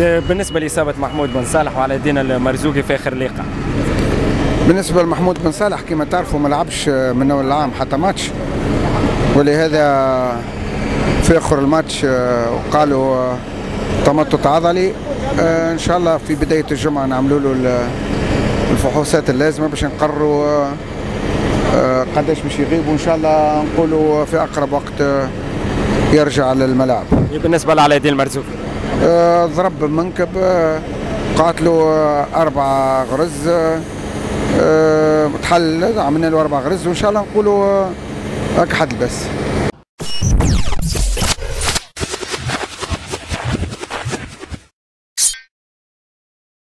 بالنسبة لإصابة محمود بن صالح وعلى دين المرزوقي في آخر لقاء. بالنسبة لمحمود بن صالح كما تعرفوا ما لعبش من أول العام حتى ماتش. ولهذا في آخر الماتش وقالوا تمطط عضلي. إن شاء الله في بداية الجمعة نعملوا له الفحوصات اللازمة باش نقرروا قداش باش يغيب وان شاء الله نقولوا في أقرب وقت يرجع للملاعب بالنسبة لعلي الدين المرزوقي. ضرب منكب قاتلوا أربعة غرز تحل عملنا له أربعة غرز وإن شاء الله نقولوا هاك حد بس